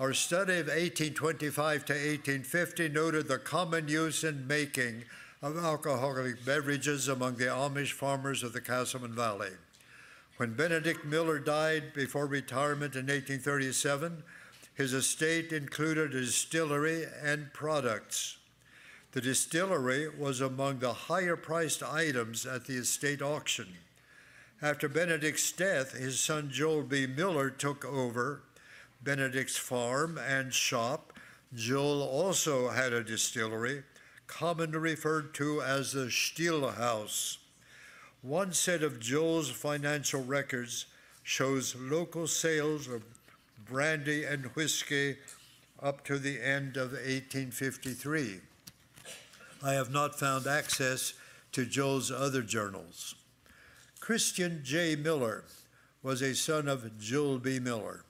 Our study of 1825 to 1850 noted the common use and making of alcoholic beverages among the Amish farmers of the Casselman Valley. When Benedict Miller died before retirement in 1837, his estate included a distillery and products. The distillery was among the higher priced items at the estate auction. After Benedict's death, his son Joel B. Miller took over Benedict's farm and shop. Joel also had a distillery, commonly referred to as the Still House. One set of Joel's financial records shows local sales of brandy and whiskey up to the end of 1853. I have not found access to Joel's other journals. Christian J. Miller was a son of Joel B. Miller.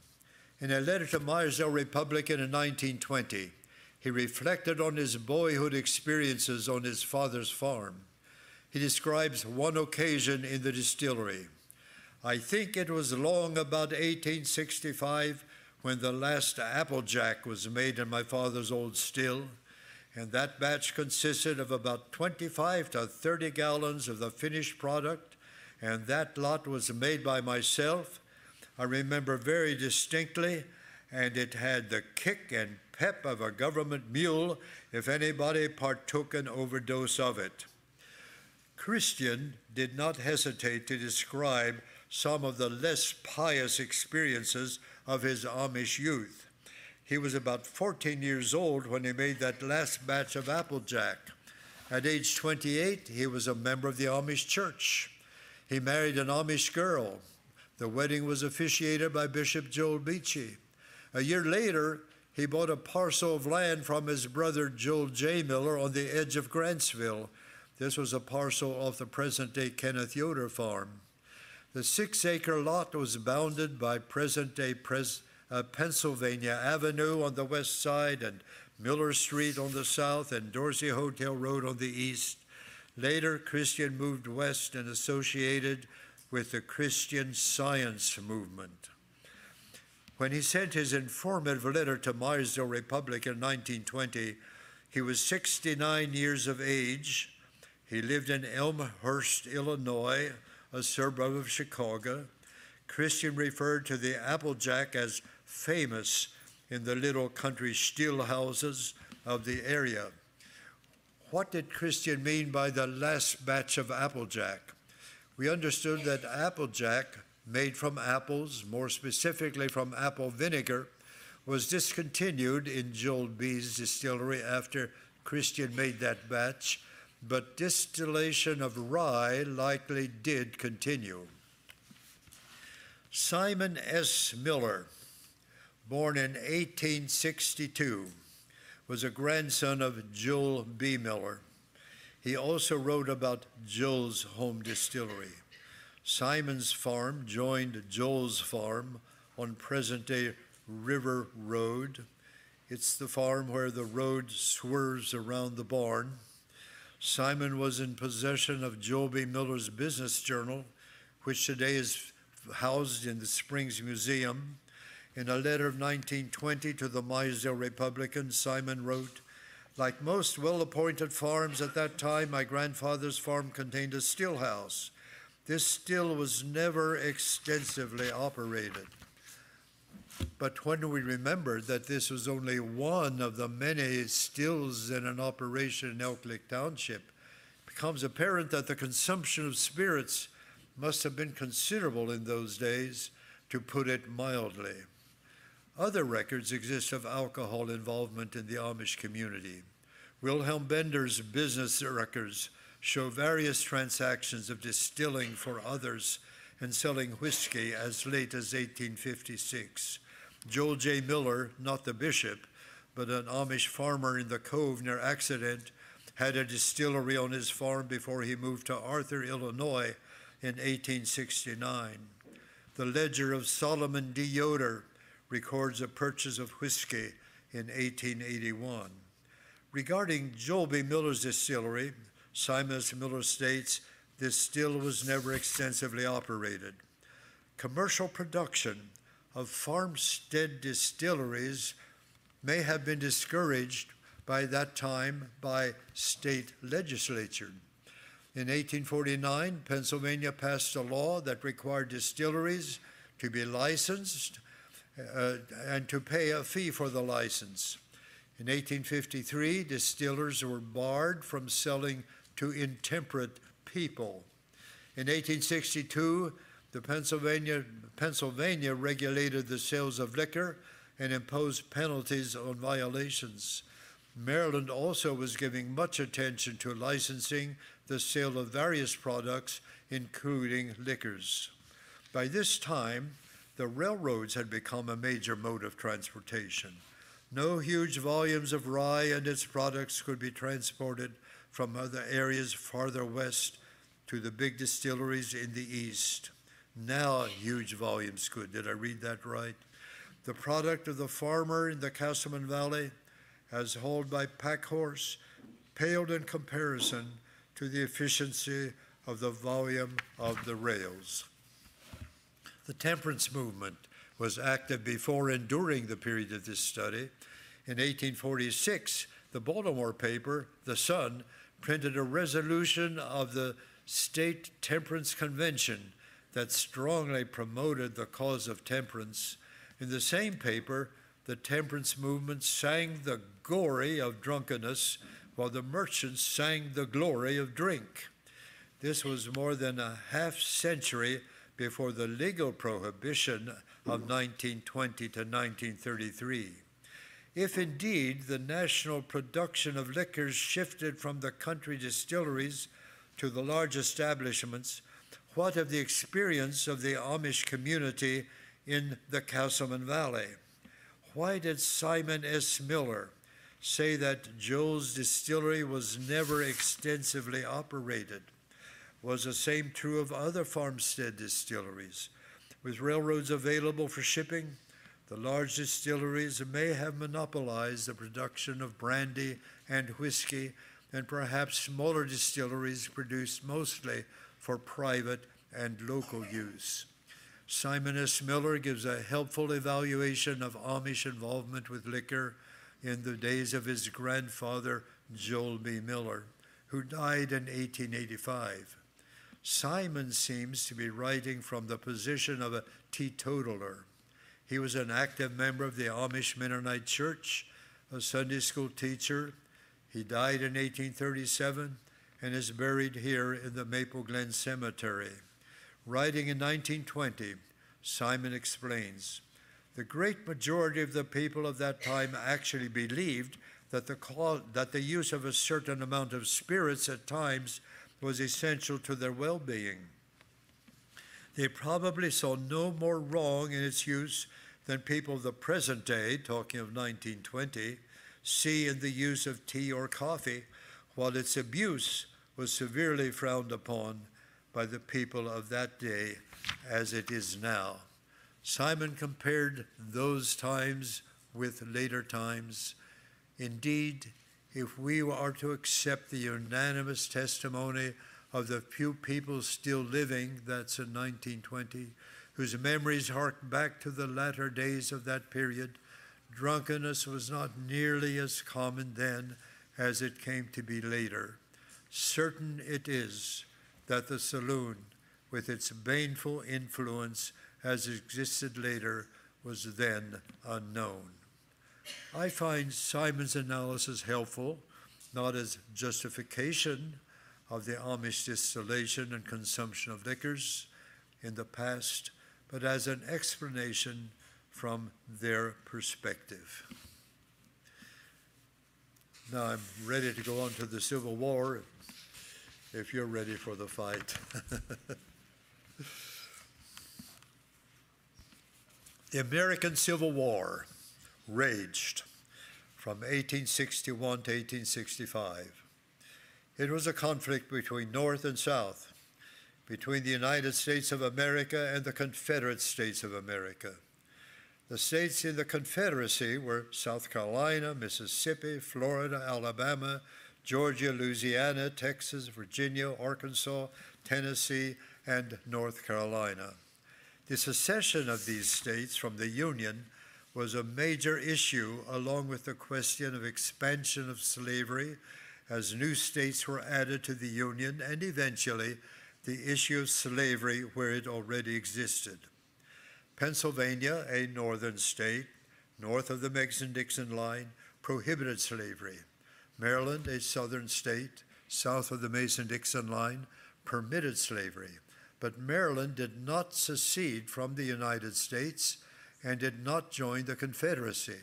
In a letter to Meyersdale Republican in 1920, he reflected on his boyhood experiences on his father's farm. He describes one occasion in the distillery. I think it was long about 1865 when the last Applejack was made in my father's old still, and that batch consisted of about 25 to 30 gallons of the finished product, and that lot was made by myself. I remember very distinctly, and it had the kick and pep of a government mule if anybody partook an overdose of it. Christian did not hesitate to describe some of the less pious experiences of his Amish youth. He was about 14 years old when he made that last batch of Applejack. At age 28, he was a member of the Amish church. He married an Amish girl. The wedding was officiated by Bishop Joel Beachy. A year later, he bought a parcel of land from his brother Joel J. Miller on the edge of Grantsville. This was a parcel off the present day Kenneth Yoder farm. The six acre lot was bounded by present day Pres- uh, Pennsylvania Avenue on the west side and Miller Street on the south and Dorsey Hotel Road on the east. Later, Christian moved west and associated with the Christian Science movement. When he sent his informative letter to Meyersdale Republic in 1920, he was 69 years of age. He lived in Elmhurst, Illinois, a suburb of Chicago. Christian referred to the Applejack as famous in the little country still houses of the area. What did Christian mean by the last batch of Applejack? We understood that Applejack, made from apples, more specifically from apple vinegar, was discontinued in Joel B's distillery after Christian made that batch but distillation of rye likely did continue. Simon S. Miller, born in 1862, was a grandson of Joel B. Miller. He also wrote about Joel's home distillery. Simon's farm joined Joel's farm on present day River Road. It's the farm where the road swerves around the barn. Simon was in possession of Joel B. Miller's business journal, which today is housed in the Springs Museum. In a letter of 1920 to the Meyersdale Republican, Simon wrote, Like most well appointed farms at that time, my grandfather's farm contained a still house. This still was never extensively operated. But when we remember that this was only one of the many stills in an operation in Elk Lick Township, it becomes apparent that the consumption of spirits must have been considerable in those days, to put it mildly. Other records exist of alcohol involvement in the Amish community. Wilhelm Bender's business records show various transactions of distilling for others and selling whiskey as late as 1856. Joel J. Miller, not the bishop, but an Amish farmer in the Cove near Accident, had a distillery on his farm before he moved to Arthur, Illinois in 1869. The ledger of Solomon D. Yoder records a purchase of whiskey in 1881. Regarding Joel B. Miller's distillery, Simon Miller states this still was never extensively operated. Commercial production of farmstead distilleries may have been discouraged by that time by state legislature. In 1849, Pennsylvania passed a law that required distilleries to be licensed uh, and to pay a fee for the license. In 1853, distillers were barred from selling to intemperate people. In 1862, the Pennsylvania, Pennsylvania regulated the sales of liquor and imposed penalties on violations. Maryland also was giving much attention to licensing the sale of various products, including liquors. By this time, the railroads had become a major mode of transportation. No huge volumes of rye and its products could be transported from other areas farther west to the big distilleries in the east. Now, huge volumes could. Did I read that right? The product of the farmer in the Casselman Valley, as hauled by pack horse, paled in comparison to the efficiency of the volume of the rails. The temperance movement was active before and during the period of this study. In 1846, the Baltimore paper, The Sun, printed a resolution of the State Temperance Convention that strongly promoted the cause of temperance. In the same paper, the temperance movement sang the glory of drunkenness while the merchants sang the glory of drink. This was more than a half century before the legal prohibition of 1920 to 1933. If indeed the national production of liquors shifted from the country distilleries to the large establishments, what of the experience of the Amish community in the Casselman Valley? Why did Simon S. Miller, say that Joel's distillery was never extensively operated. Was the same true of other farmstead distilleries? With railroads available for shipping, the large distilleries may have monopolized the production of brandy and whiskey, and perhaps smaller distilleries produced mostly for private and local use. Simon S. Miller gives a helpful evaluation of Amish involvement with liquor in the days of his grandfather, Joel B. Miller, who died in 1885. Simon seems to be writing from the position of a teetotaler. He was an active member of the Amish Mennonite Church, a Sunday school teacher. He died in 1837 and is buried here in the Maple Glen Cemetery. Writing in 1920, Simon explains the great majority of the people of that time actually believed that the, that the use of a certain amount of spirits at times was essential to their well being. They probably saw no more wrong in its use than people of the present day, talking of 1920, see in the use of tea or coffee, while its abuse was severely frowned upon by the people of that day as it is now. Simon compared those times with later times. Indeed, if we are to accept the unanimous testimony of the few people still living, that's in 1920, whose memories hark back to the latter days of that period, drunkenness was not nearly as common then as it came to be later. Certain it is that the saloon, with its baneful influence, as existed later was then unknown. I find Simon's analysis helpful, not as justification of the Amish distillation and consumption of liquors in the past, but as an explanation from their perspective. Now I'm ready to go on to the Civil War if you're ready for the fight. The American Civil War raged from 1861 to 1865. It was a conflict between North and South, between the United States of America and the Confederate States of America. The states in the Confederacy were South Carolina, Mississippi, Florida, Alabama, Georgia, Louisiana, Texas, Virginia, Arkansas, Tennessee, and North Carolina. The secession of these states from the Union was a major issue, along with the question of expansion of slavery as new states were added to the Union, and eventually the issue of slavery where it already existed. Pennsylvania, a northern state, north of the Mason Dixon line, prohibited slavery. Maryland, a southern state, south of the Mason Dixon line, permitted slavery. But Maryland did not secede from the United States and did not join the Confederacy.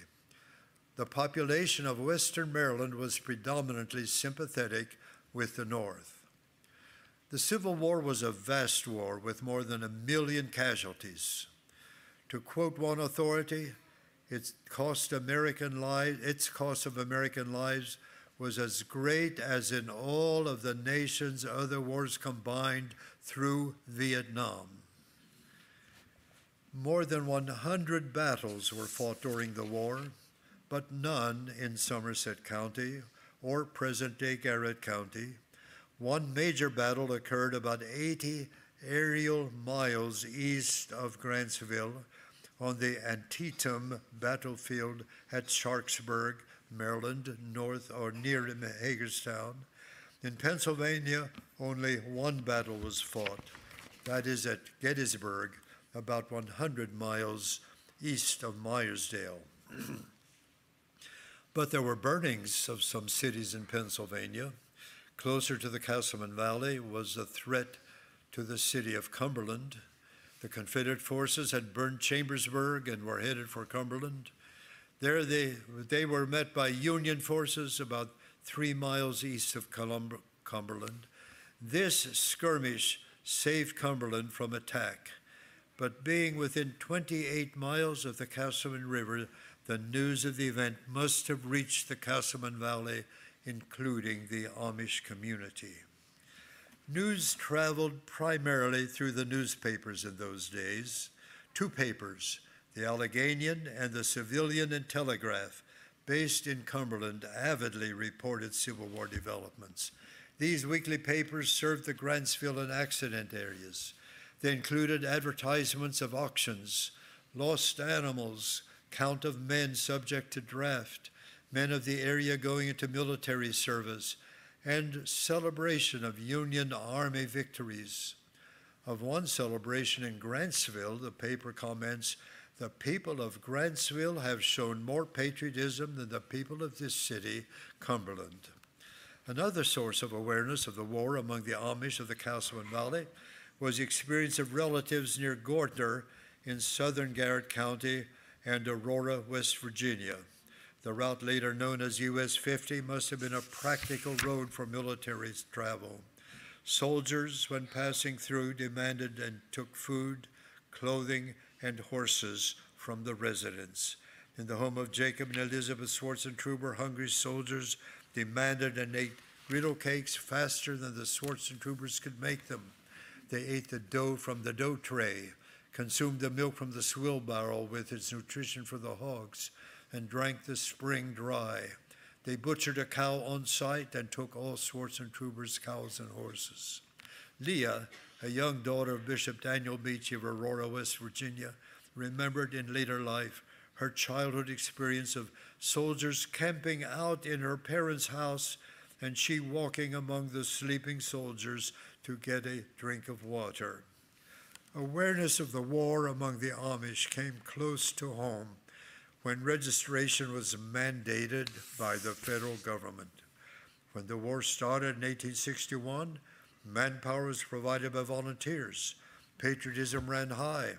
The population of Western Maryland was predominantly sympathetic with the North. The Civil War was a vast war with more than a million casualties. To quote one authority, its cost American lives, its cost of American lives was as great as in all of the nation's other wars combined through Vietnam. More than 100 battles were fought during the war, but none in Somerset County or present day Garrett County. One major battle occurred about 80 aerial miles east of Grantsville on the Antietam battlefield at Sharpsburg, Maryland, north or near Hagerstown. In Pennsylvania, only one battle was fought. That is at Gettysburg, about 100 miles east of Meyersdale. but there were burnings of some cities in Pennsylvania. Closer to the Casselman Valley was a threat to the city of Cumberland. The Confederate forces had burned Chambersburg and were headed for Cumberland. There they, they were met by Union forces about three miles east of Cumberland. This skirmish saved Cumberland from attack, but being within 28 miles of the Casselman River, the news of the event must have reached the Casselman Valley, including the Amish community. News traveled primarily through the newspapers in those days. Two papers, the Alleghanian and the Civilian and Telegraph, based in Cumberland, avidly reported Civil War developments. These weekly papers served the Grantsville and accident areas. They included advertisements of auctions, lost animals, count of men subject to draft, men of the area going into military service, and celebration of Union Army victories. Of one celebration in Grantsville, the paper comments the people of Grantsville have shown more patriotism than the people of this city, Cumberland. Another source of awareness of the war among the Amish of the Casselman Valley was the experience of relatives near Gortner in southern Garrett County and Aurora, West Virginia. The route later known as US 50 must have been a practical road for military travel. Soldiers, when passing through, demanded and took food, clothing, and horses from the residents. In the home of Jacob and Elizabeth Swartzentruber, hungry soldiers demanded and ate griddle cakes faster than the Swartzentrubers could make them. They ate the dough from the dough tray, consumed the milk from the swill barrel with its nutrition for the hogs, and drank the spring dry. They butchered a cow on site and took all Swartzentruber's cows and horses. Leah, a young daughter of Bishop Daniel Beach of Aurora, West Virginia, remembered in later life her childhood experience of soldiers camping out in her parents' house and she walking among the sleeping soldiers to get a drink of water. Awareness of the war among the Amish came close to home when registration was mandated by the federal government. When the war started in 1861, manpower was provided by volunteers. Patriotism ran high.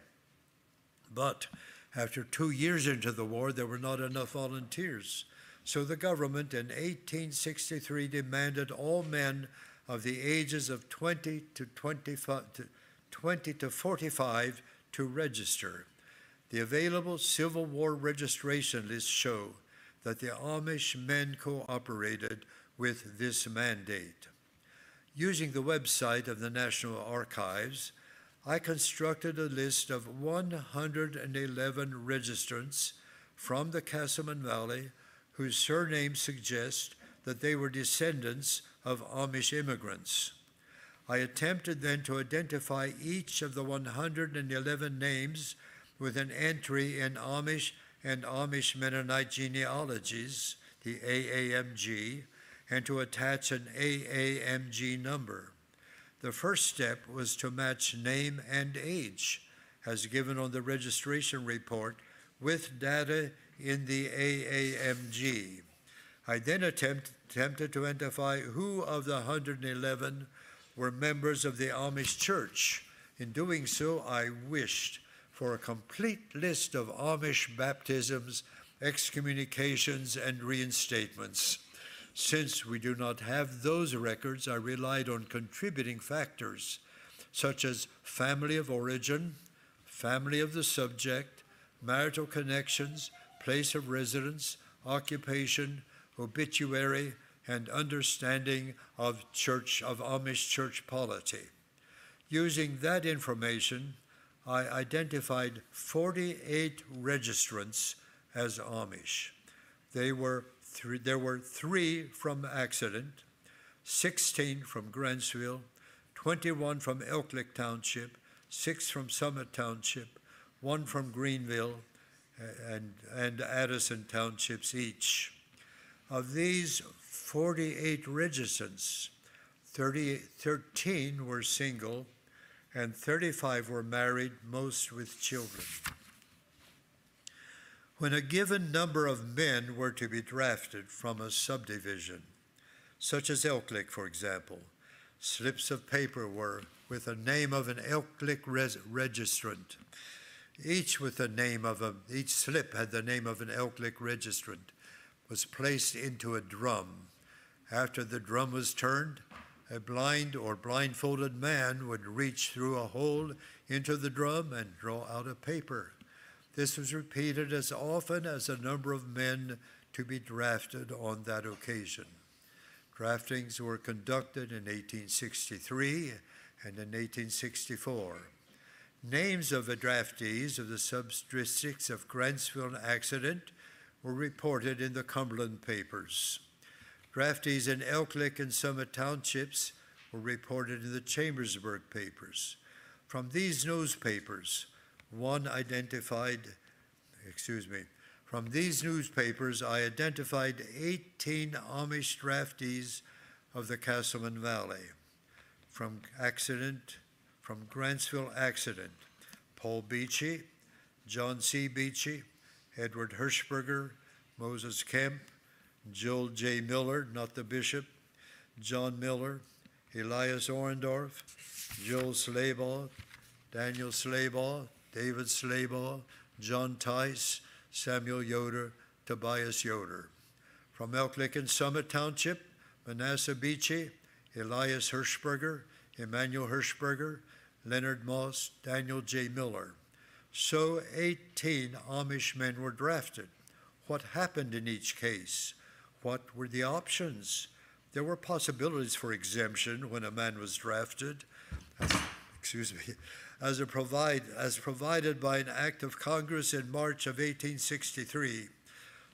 But after two years into the war, there were not enough volunteers. So the government in 1863 demanded all men of the ages of 20 to 25 to 20 to 45 to register. The available Civil War registration lists show that the Amish men cooperated with this mandate. Using the website of the National Archives, I constructed a list of 111 registrants from the Casselman Valley whose surnames suggest that they were descendants of Amish immigrants. I attempted then to identify each of the 111 names with an entry in Amish and Amish Mennonite genealogies, the AAMG, and to attach an AAMG number. The first step was to match name and age, as given on the registration report, with data in the AAMG. I then attempt, attempted to identify who of the 111 were members of the Amish church. In doing so, I wished for a complete list of Amish baptisms, excommunications, and reinstatements. Since we do not have those records, I relied on contributing factors such as family of origin, family of the subject, marital connections, place of residence, occupation, obituary, and understanding of church of Amish church polity. Using that information, I identified 48 registrants as Amish. They were there were three from accident, 16 from Grantsville, 21 from Elk Lick Township, six from Summit Township, one from Greenville, and, and Addison Townships each. Of these 48 registrants, 30, 13 were single, and 35 were married, most with children. When a given number of men were to be drafted from a subdivision, such as Elk Lick, for example, slips of paper were with the name of an Elk Lick res- registrant. Each with the name of a, each slip had the name of an Elk Lick registrant, was placed into a drum. After the drum was turned, a blind or blindfolded man would reach through a hole into the drum and draw out a paper. This was repeated as often as the number of men to be drafted on that occasion. Draftings were conducted in 1863 and in 1864. Names of the draftees of the subdistricts of Grantsville accident were reported in the Cumberland papers. Draftees in Elk Lick and Summit Townships were reported in the Chambersburg papers. From these newspapers, one identified, excuse me, from these newspapers, I identified 18 Amish draftees of the Casselman Valley. From accident, from Grantsville accident, Paul Beachy, John C. Beachy, Edward Hershberger, Moses Kemp, Joel J. Miller, not the bishop, John Miller, Elias Orendorf, Joel Slaybaugh, Daniel Slaybaugh, David Slaybaugh, John Tice, Samuel Yoder, Tobias Yoder. From Elk and Summit Township, Manasseh Beachy, Elias Hershberger, Emmanuel Hershberger, Leonard Moss, Daniel J. Miller. So 18 Amish men were drafted. What happened in each case? What were the options? There were possibilities for exemption when a man was drafted. Excuse me as, provide, as provided by an act of Congress in March of 1863.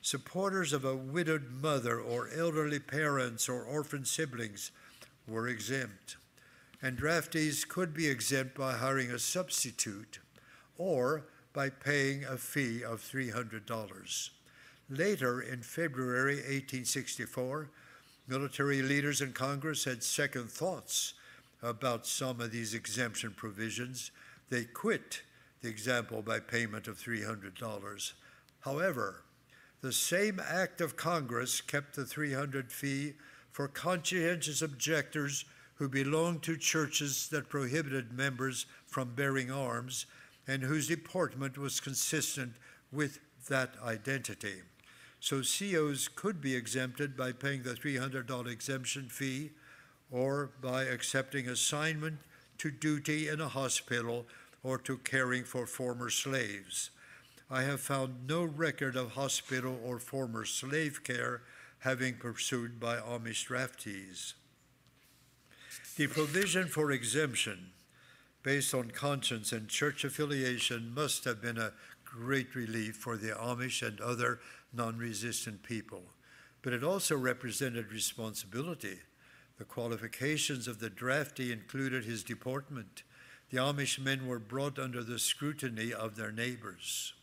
Supporters of a widowed mother or elderly parents or orphan siblings were exempt, and draftees could be exempt by hiring a substitute or by paying a fee of $300. Later, in February 1864, military leaders in Congress had second thoughts about some of these exemption provisions. They quit the example by payment of $300. However, the same act of Congress kept the 300 fee for conscientious objectors who belonged to churches that prohibited members from bearing arms and whose deportment was consistent with that identity. So COs could be exempted by paying the $300 exemption fee or by accepting assignment to duty in a hospital or to caring for former slaves. I have found no record of hospital or former slave care having pursued by Amish draftees. The provision for exemption based on conscience and church affiliation must have been a great relief for the Amish and other non resistant people, but it also represented responsibility The qualifications of the draftee included his deportment. The Amish men were brought under the scrutiny of their neighbors.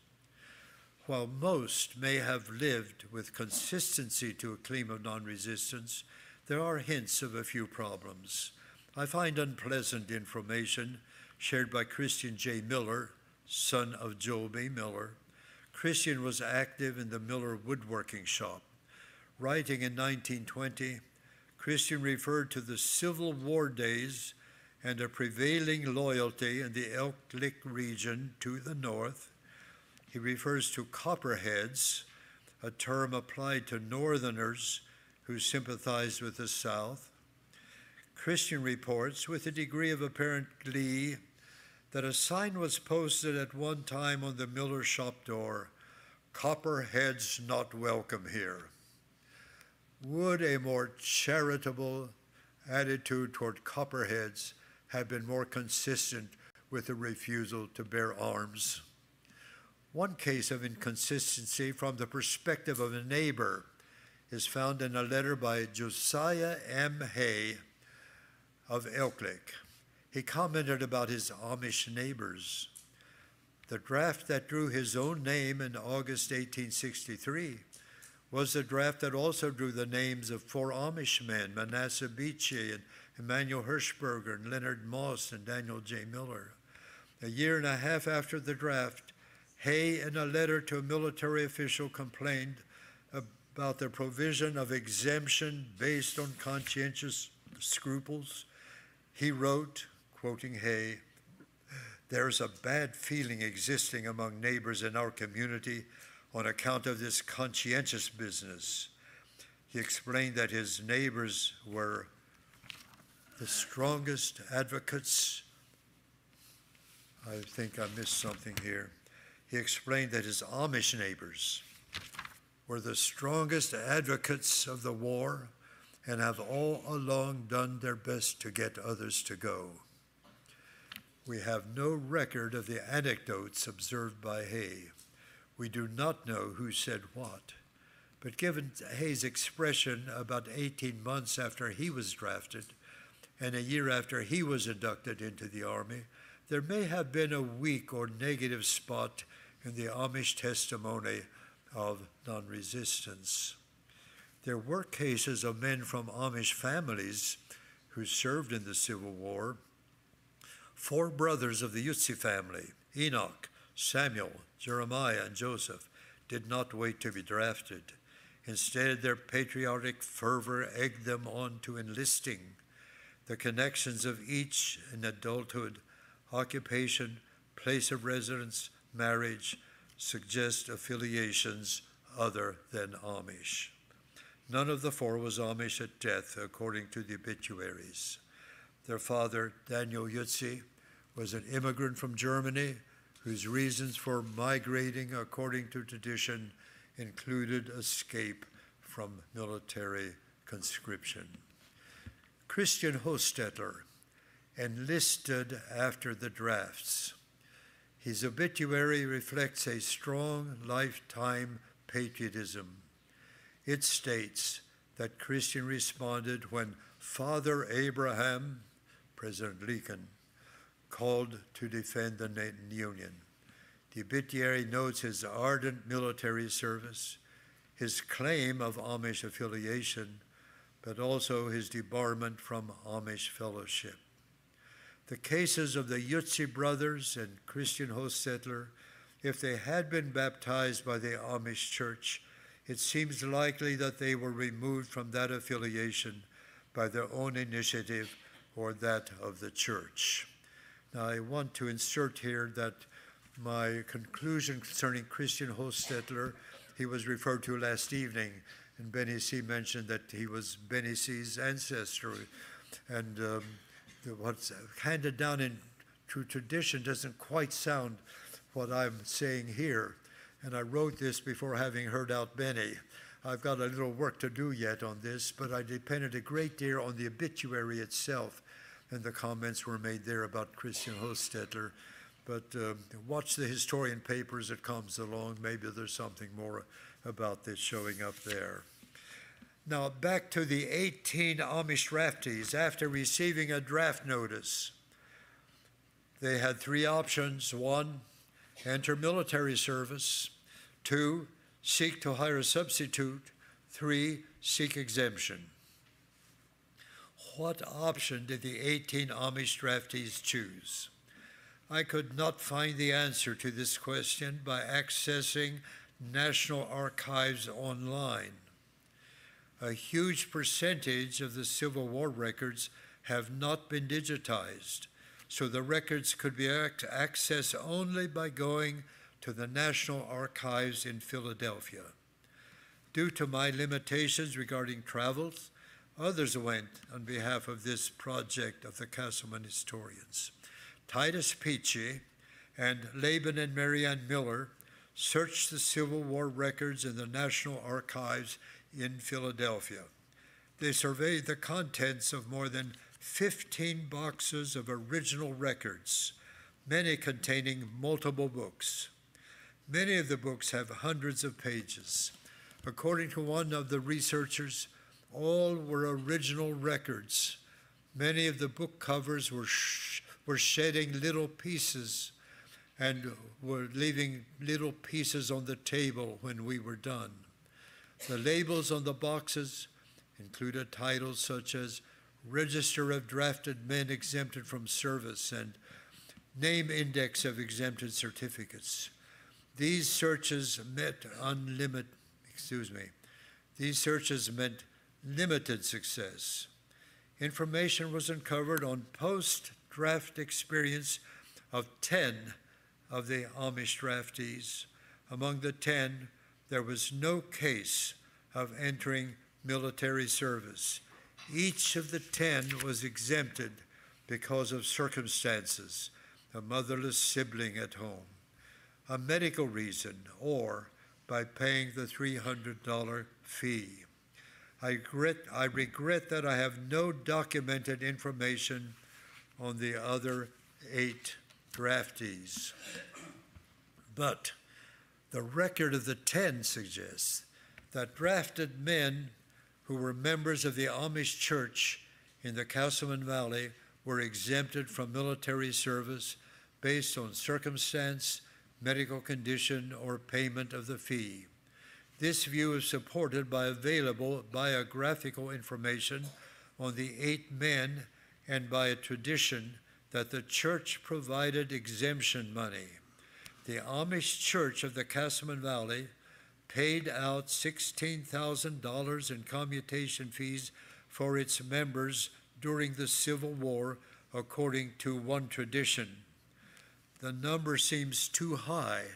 While most may have lived with consistency to a claim of non resistance, there are hints of a few problems. I find unpleasant information shared by Christian J. Miller, son of Joel B. Miller. Christian was active in the Miller woodworking shop. Writing in 1920, Christian referred to the Civil War days and a prevailing loyalty in the Elk Lick region to the north. He refers to copperheads, a term applied to northerners who sympathized with the South. Christian reports, with a degree of apparent glee, that a sign was posted at one time on the Miller shop door Copperheads not welcome here. Would a more charitable attitude toward Copperheads have been more consistent with the refusal to bear arms? One case of inconsistency from the perspective of a neighbor is found in a letter by Josiah M. Hay of Elk Lick. He commented about his Amish neighbors. The draft that drew his own name in August 1863 was the draft that also drew the names of four Amish men, Manasseh Beachy and Emmanuel Hershberger and Leonard Moss and Daniel J. Miller. A year and a half after the draft, Hay, in a letter to a military official, complained about the provision of exemption based on conscientious scruples. He wrote, quoting Hay, there's a bad feeling existing among neighbors in our community on account of this conscientious business. He explained that his neighbors were the strongest advocates. I think I missed something here. He explained that his Amish neighbors were the strongest advocates of the war and have all along done their best to get others to go. We have no record of the anecdotes observed by Hay. We do not know who said what. But given Hay's expression about 18 months after he was drafted and a year after he was inducted into the Army, there may have been a weak or negative spot in the Amish testimony of non resistance. There were cases of men from Amish families who served in the Civil War. Four brothers of the Yutzi family, Enoch, Samuel, Jeremiah, and Joseph, did not wait to be drafted. Instead, their patriotic fervor egged them on to enlisting. The connections of each in adulthood, occupation, place of residence, marriage suggest affiliations other than Amish. None of the four was Amish at death, according to the obituaries. Their father, Daniel Yutzi, was an immigrant from Germany whose reasons for migrating, according to tradition, included escape from military conscription. Christian Hostetler enlisted after the drafts. His obituary reflects a strong lifetime patriotism it states that Christian responded when Father Abraham, President Lincoln, called to defend the Union. The obituary notes his ardent military service, his claim of Amish affiliation, but also his debarment from Amish fellowship. The cases of the Yutzi brothers and Christian Hostetler, if they had been baptized by the Amish church, it seems likely that they were removed from that affiliation by their own initiative or that of the church. Now, I want to insert here that my conclusion concerning Christian Hostetler, he was referred to last evening, and Benny C. mentioned that he was Benny C.'s ancestor. And um, what's handed down in true tradition doesn't quite sound what I'm saying here and I wrote this before having heard out Benny. I've got a little work to do yet on this, but I depended a great deal on the obituary itself, and the comments were made there about Christian Hostetler. But uh, watch the historian paper as it comes along. Maybe there's something more about this showing up there. Now, back to the 18 Amish draftees. After receiving a draft notice, they had three options. One, enter military service. Two, seek to hire a substitute. Three, seek exemption. What option did the 18 Amish draftees choose? I could not find the answer to this question by accessing National Archives online. A huge percentage of the Civil War records have not been digitized, so the records could be ac- accessed only by going to the National Archives in Philadelphia. Due to my limitations regarding travels, others went on behalf of this project of the Casselman historians. Titus Peachy and Laban and Marianne Miller searched the Civil War records in the National Archives in Philadelphia. They surveyed the contents of more than 15 boxes of original records, many containing multiple books. Many of the books have hundreds of pages. According to one of the researchers, all were original records. Many of the book covers were, sh- were shedding little pieces and were leaving little pieces on the table when we were done. The labels on the boxes included titles such as Register of Drafted Men Exempted from Service and Name Index of Exempted Certificates. These searches met unlimited, excuse me, these searches meant limited success. Information was uncovered on post draft experience of 10 of the Amish draftees. Among the 10, there was no case of entering military service. Each of the 10 was exempted because of circumstances, a motherless sibling at home, a medical reason, or by paying the $300 fee. I regret, I regret that I have no documented information on the other eight draftees. But the record of the 10 suggests that drafted men who were members of the Amish church in the Casselman Valley were exempted from military service based on circumstance, medical condition, or payment of the fee. This view is supported by available biographical information on the eight men and by a tradition that the church provided exemption money. The Amish Church of the Casselman Valley paid out $16,000 in commutation fees for its members during the Civil War, according to one tradition. The number seems too high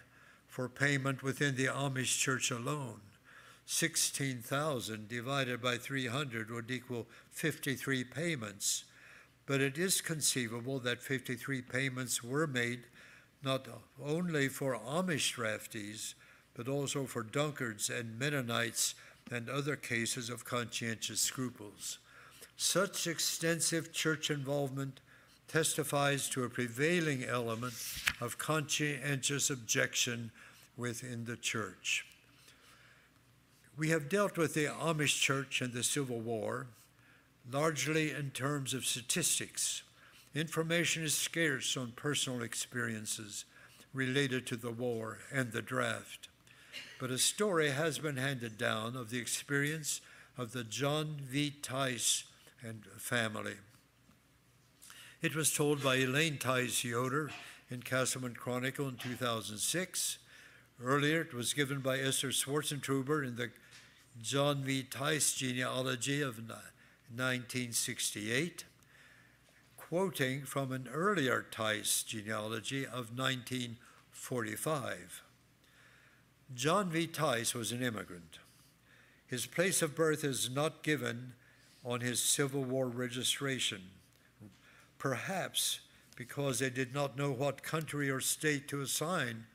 for payment within the Amish church alone. 16,000 divided by 300 would equal 53 payments, but it is conceivable that 53 payments were made not only for Amish draftees, but also for Dunkards and Mennonites and other cases of conscientious scruples. Such extensive church involvement testifies to a prevailing element of conscientious objection within the church. We have dealt with the Amish church and the Civil War largely in terms of statistics. Information is scarce on personal experiences related to the war and the draft but a story has been handed down of the experience of the John V. Tice and family. It was told by Elaine Tice Yoder in Casselman Chronicle in 2006. Earlier, it was given by Esther Schwarzentruber in the John V. Tice genealogy of 1968, quoting from an earlier Tice genealogy of 1945. John V. Tice was an immigrant. His place of birth is not given on his Civil War registration, perhaps because they did not know what country or state to assign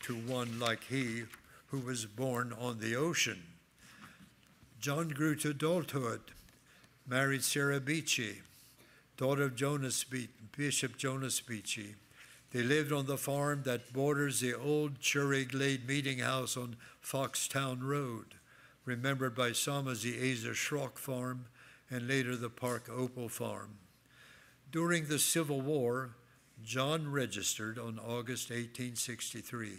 to one like he who was born on the ocean. John grew to adulthood, married Sarah Beachy, daughter of Jonas Be- Bishop Jonas Beachy. They lived on the farm that borders the old Cherry Glade meeting house on Foxtown Road. remembered by some as the Asa Schrock Farm and later the Park Opal Farm. During the Civil War, John registered on August 1863.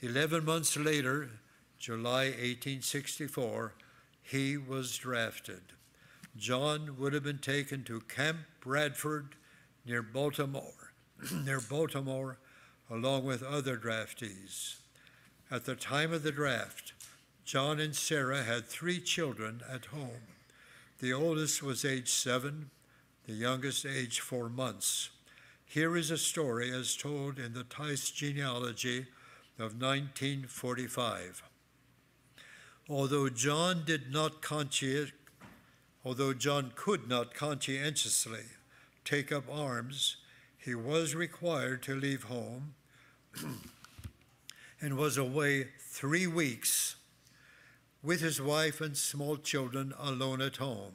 Eleven months later, July 1864, he was drafted. John would have been taken to Camp Bradford near Baltimore, near Baltimore, along with other draftees. At the time of the draft, John and Sarah had three children at home. The oldest was age seven, the youngest age four months. Here is a story as told in the Tice genealogy of 1945. Although John did not although John could not conscientiously take up arms, he was required to leave home and was away three weeks with his wife and small children alone at home.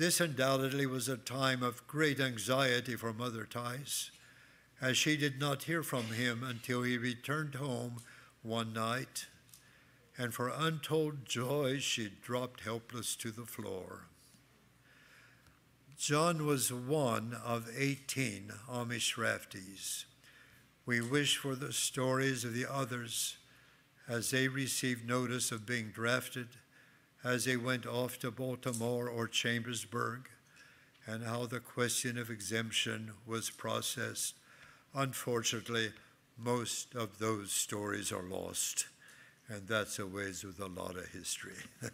This undoubtedly was a time of great anxiety for Mother Tice, as she did not hear from him until he returned home one night, and for untold joy she dropped helpless to the floor. John was one of 18 Amish draftees. We wish for the stories of the others as they received notice of being drafted, as they went off to Baltimore or Chambersburg, and how the question of exemption was processed. Unfortunately, most of those stories are lost, and that's a ways with a lot of history.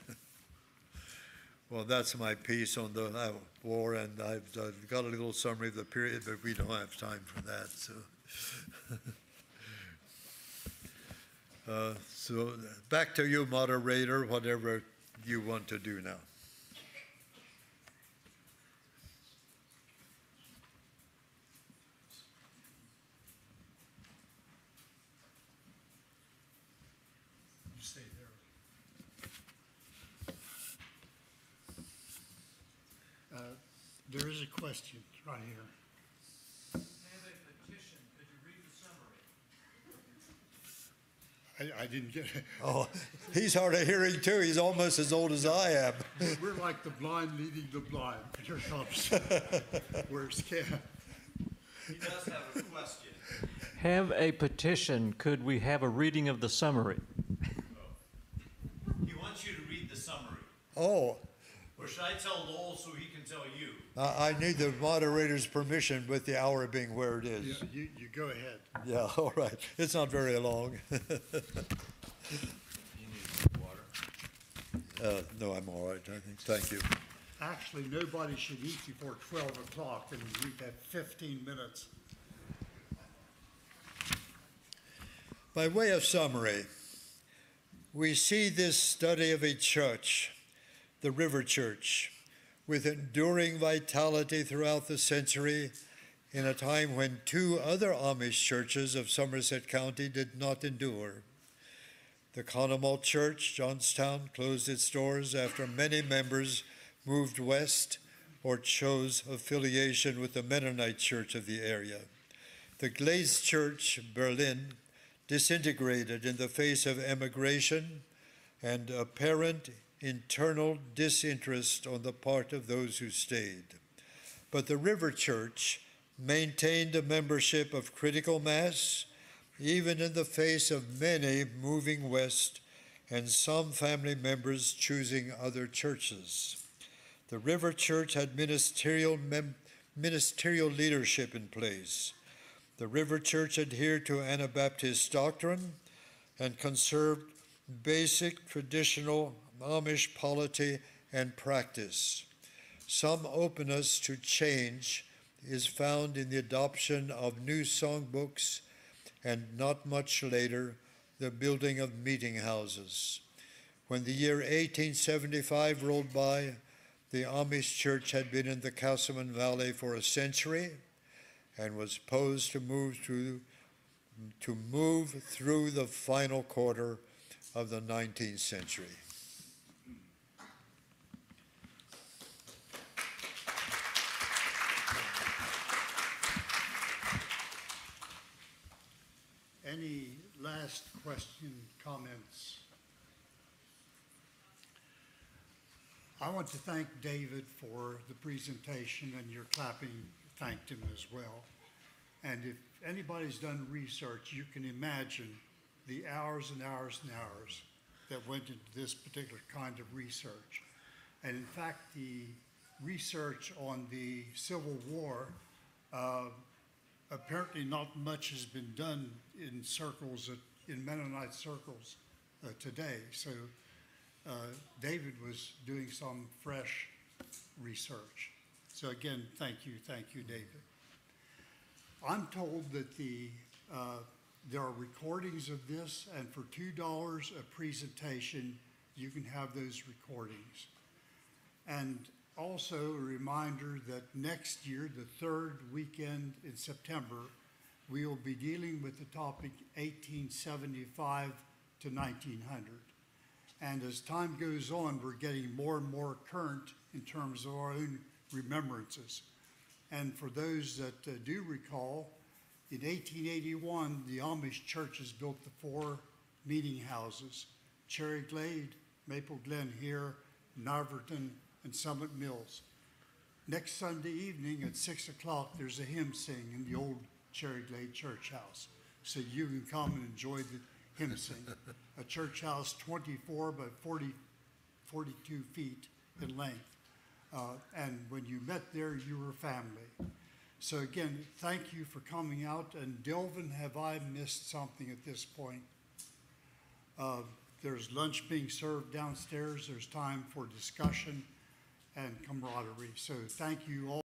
well, that's my piece on the uh, war, and I've, I've got a little summary of the period, but we don't have time for that. So. Uh, so back to you, moderator, whatever you want to do now. Uh, There is a question right here. have a petition, could you read the summary? I, I didn't get it. Oh, he's hard of hearing too. He's almost as old as I am. We're like the blind leading the blind. Here comes. Where's Ken? He does have a question. Have a petition, could we have a reading of the summary? He wants you to read the summary. Oh, Or should I tell Lowell so he can tell you? I I need the moderator's permission with the hour being where it is. Yeah. You, you go ahead. Yeah, all right. It's not very long. Uh, no, I'm all right, I think. Thank you. Actually, nobody should eat before twelve o'clock, and we've had fifteen minutes. By way of summary, we see this study of a church, the River Church, with enduring vitality throughout the century in a time when two other Amish churches of Somerset County did not endure. The Conemaugh Church, Johnstown, closed its doors after many members moved west or chose affiliation with the Mennonite Church of the area. The Glaze Church, Berlin, disintegrated in the face of emigration and apparent internal disinterest on the part of those who stayed. But the River Church maintained a membership of critical mass, even in the face of many moving west and some family members choosing other churches. The River Church had ministerial, ministerial leadership in place. The River Church adhered to Anabaptist doctrine and conserved basic traditional Amish polity and practice. Some openness to change is found in the adoption of new songbooks and not much later, the building of meeting houses. When the year 1875 rolled by, the Amish church had been in the Casselman Valley for a century and was posed to move through to move through the final quarter of the 19th century. Any last question, comments? I want to thank David for the presentation and your clapping thanked him as well. And if anybody's done research, you can imagine the hours and hours and hours that went into this particular kind of research. And in fact, the research on the Civil War, uh, apparently not much has been done in circles, uh, in Mennonite circles uh, today. So uh, David was doing some fresh research. So again, thank you, thank you, David. I'm told that the, uh, there are recordings of this, and for two dollars a presentation, you can have those recordings. And also a reminder that next year, the third weekend in September, we will be dealing with the topic eighteen seventy-five to nineteen hundred. And as time goes on, we're getting more and more current in terms of our own remembrances. And for those that uh, do recall, in 1881, the Amish churches built the four meeting houses Cherry Glade, Maple Glen here, Niverton, and Summit Mills. Next Sunday evening at 6 o'clock, there's a hymn sing in the old Cherry Glade Church House. So you can come and enjoy the hymn sing. a church house 24 by 40, 42 feet in length. Uh, and when you met there, you were family. So again, thank you for coming out. And Delvin, have I missed something at this point? Uh, there's lunch being served downstairs. There's time for discussion and camaraderie. So thank you all.